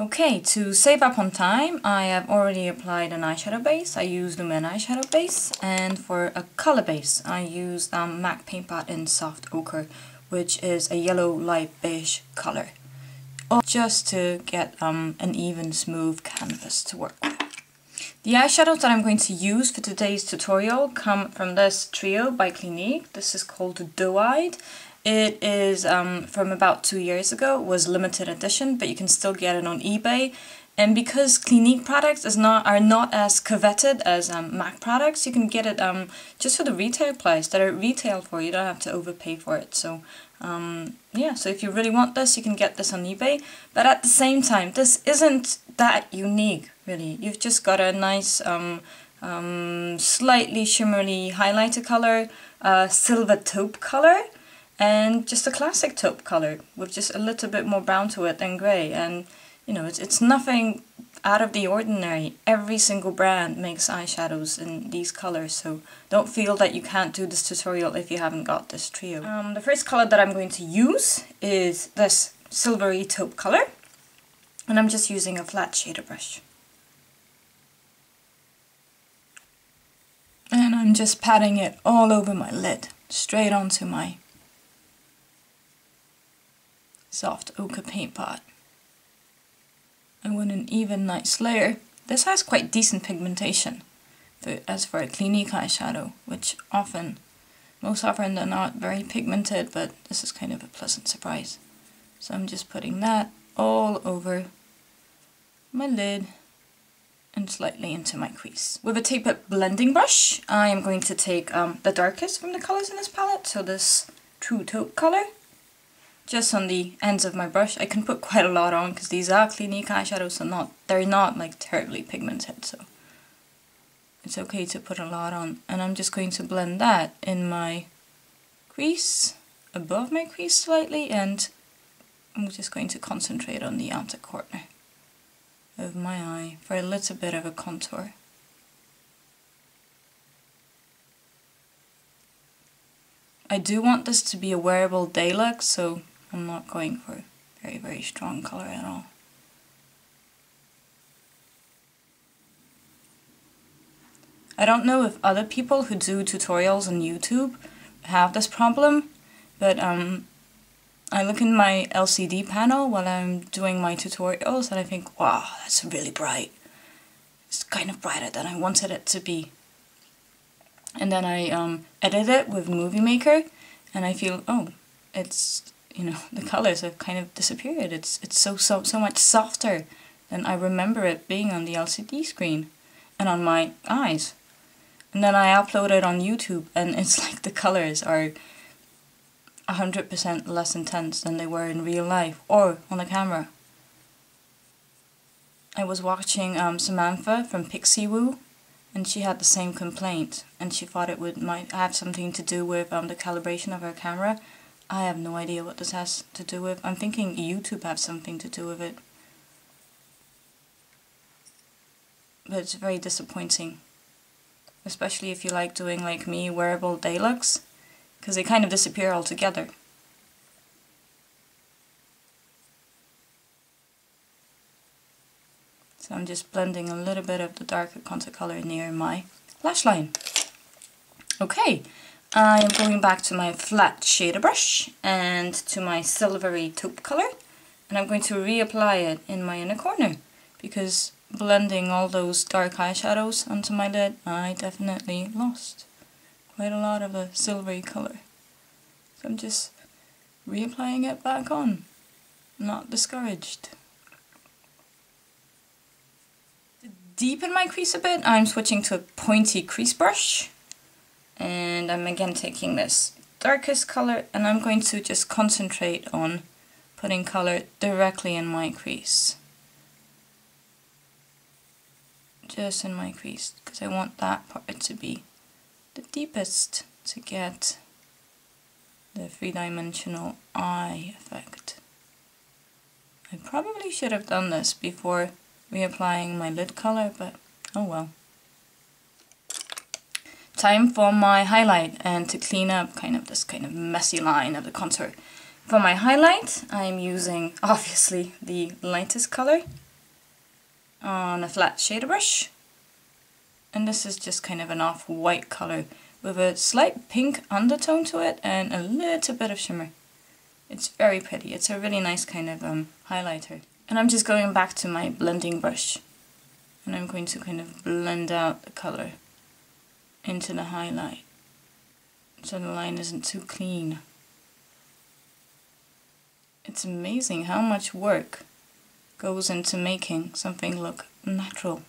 Okay, to save up on time, I have already applied an eyeshadow base. I used Lumene eyeshadow base, and for a color base, I used um, MAC Paint Pot in Soft Ochre, which is a yellow light beige color, just to get um, an even, smooth canvas to work with. The eyeshadows that I'm going to use for today's tutorial come from this trio by Clinique. This is called Doe-Eyed, it is um, from about two years ago, was limited edition, but you can still get it on eBay. And because Clinique products is not are not as coveted as um, MAC products, you can get it um, just for the retail price that are retail for. You don't have to overpay for it. So um, yeah, so if you really want this, you can get this on eBay. But at the same time, this isn't that unique, really. You've just got a nice, um, um, slightly shimmery highlighter color, uh, silver taupe color, and just a classic taupe color with just a little bit more brown to it than grey and you know it's, it's nothing out of the ordinary. Every single brand makes eyeshadows in these colors. So don't feel that you can't do this tutorial if you haven't got this trio. Um, the first color that I'm going to use is this silvery taupe color. And I'm just using a flat shader brush. And I'm just patting it all over my lid straight onto my soft ochre paint pot. I want an even nice layer. This has quite decent pigmentation for, as for a Clinique eyeshadow, which often, most often they're not very pigmented, but this is kind of a pleasant surprise. So I'm just putting that all over my lid and slightly into my crease. With a tapered blending brush, I am going to take um, the darkest from the colors in this palette, so this True Taupe color, just on the ends of my brush. I can put quite a lot on because these are Clinique eyeshadows, so not they're not like terribly pigmented, so it's okay to put a lot on. And I'm just going to blend that in my crease, above my crease slightly, and I'm just going to concentrate on the outer corner of my eye for a little bit of a contour. I do want this to be a wearable day look, so I'm not going for very, very strong color at all. I don't know if other people who do tutorials on YouTube have this problem, but um, I look in my LCD panel while I'm doing my tutorials and I think, wow, that's really bright. It's kind of brighter than I wanted it to be. And then I um, edit it with Movie Maker and I feel, oh, it's you know the colors have kind of disappeared. It's it's so so so much softer than I remember it being on the LCD screen and on my eyes. And then I upload it on YouTube and it's like the colors are 100% less intense than they were in real life or on the camera. I was watching um, Samantha from Pixiwoo and she had the same complaint and she thought it would might have something to do with um, the calibration of her camera I have no idea what this has to do with. I'm thinking YouTube has something to do with it. But it's very disappointing. Especially if you like doing, like me, wearable day looks. Because they kind of disappear altogether. So I'm just blending a little bit of the darker contour color near my lash line. Okay, I am going back to my flat shader brush and to my silvery taupe color and I'm going to reapply it in my inner corner because blending all those dark eyeshadows onto my lid I definitely lost quite a lot of the silvery color. So I'm just reapplying it back on. Not discouraged. To deepen my crease a bit I'm switching to a pointy crease brush and I'm again taking this darkest color and I'm going to just concentrate on putting color directly in my crease. Just in my crease because I want that part to be the deepest to get the three-dimensional eye effect. I probably should have done this before reapplying my lid color, but oh well. Time for my highlight and to clean up kind of this kind of messy line of the contour. For my highlight, I'm using obviously the lightest color, on a flat shader brush. And this is just kind of an off-white colour with a slight pink undertone to it and a little bit of shimmer. It's very pretty. It's a really nice kind of um, highlighter. And I'm just going back to my blending brush. And I'm going to kind of blend out the colour into the highlight. So the line isn't too clean. It's amazing how much work goes into making something look natural.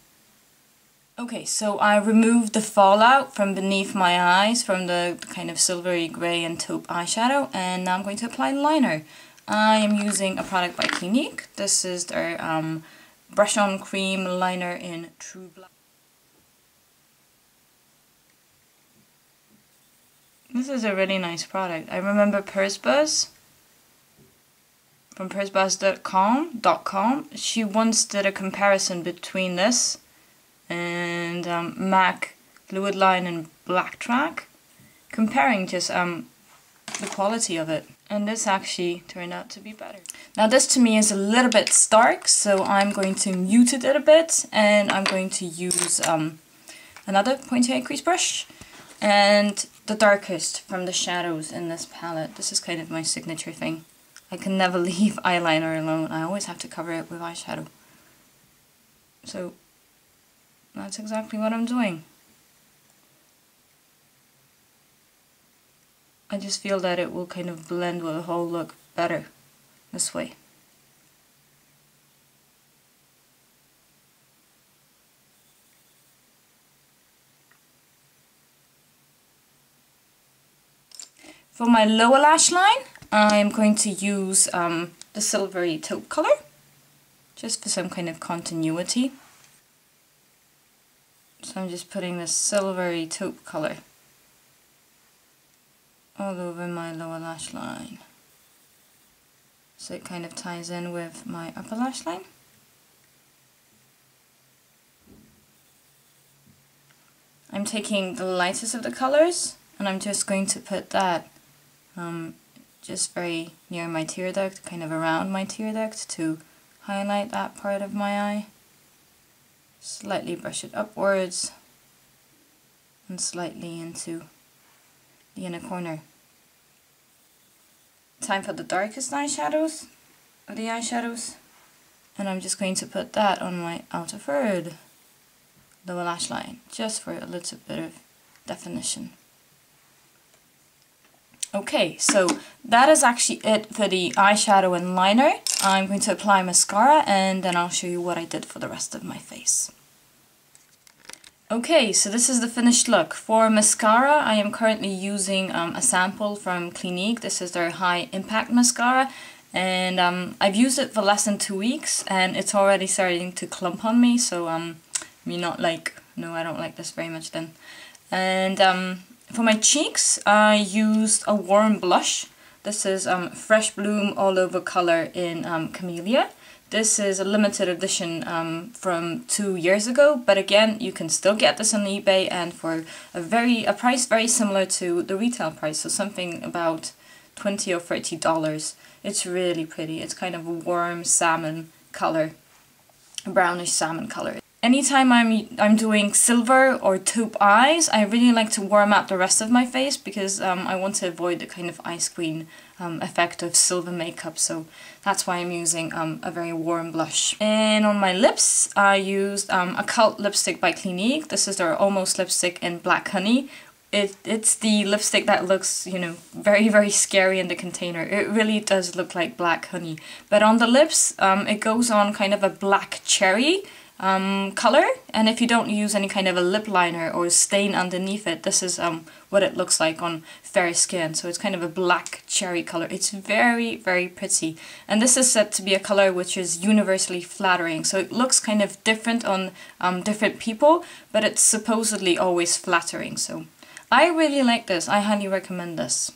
Okay, so I removed the fallout from beneath my eyes from the kind of silvery grey and taupe eyeshadow and now I'm going to apply liner. I am using a product by Clinique. This is their um, Brush On Cream Liner in True Black. This is a really nice product. I remember Pursebuzz from pursebuzz.com. She once did a comparison between this and um, MAC Fluidline and Blacktrack, comparing just um, the quality of it. And this actually turned out to be better. Now this to me is a little bit stark, so I'm going to mute it a bit, and I'm going to use um, another pointy crease brush, and the darkest from the shadows in this palette. This is kind of my signature thing. I can never leave eyeliner alone, I always have to cover it with eyeshadow. So that's exactly what I'm doing. I just feel that it will kind of blend with the whole look better this way. For my lower lash line, I'm going to use um, the silvery taupe color, just for some kind of continuity. So I'm just putting this silvery taupe color all over my lower lash line. So it kind of ties in with my upper lash line. I'm taking the lightest of the colors and I'm just going to put that um, just very near my tear duct, kind of around my tear duct to highlight that part of my eye. Slightly brush it upwards and slightly into the inner corner. Time for the darkest eyeshadows, the eyeshadows. And I'm just going to put that on my outer third lower lash line, just for a little bit of definition. Okay, so that is actually it for the eyeshadow and liner. I'm going to apply mascara and then I'll show you what I did for the rest of my face. Okay, so this is the finished look. For mascara, I am currently using um, a sample from Clinique. This is their High Impact Mascara. And um, I've used it for less than two weeks and it's already starting to clump on me. So, um, mean, not like, no, I don't like this very much then. And um, for my cheeks, I used a warm blush. This is um, Fresh Bloom All Over Color in um, Camellia. This is a limited edition um, from two years ago, but again, you can still get this on eBay and for a very a price very similar to the retail price, so something about 20 or 30 dollars. It's really pretty. It's kind of a warm salmon color, brownish salmon color. Anytime I'm I'm doing silver or taupe eyes, I really like to warm up the rest of my face because um, I want to avoid the kind of ice queen um, effect of silver makeup, so that's why I'm using um, a very warm blush. And on my lips, I used um, a cult lipstick by Clinique. This is their Almost lipstick in Black Honey. It, it's the lipstick that looks, you know, very, very scary in the container. It really does look like black honey. But on the lips, um, it goes on kind of a black cherry um, color and if you don't use any kind of a lip liner or stain underneath it this is um, what it looks like on fair skin. So it's kind of a black cherry color. It's very very pretty. And this is said to be a color which is universally flattering. So it looks kind of different on um, different people but it's supposedly always flattering. So I really like this. I highly recommend this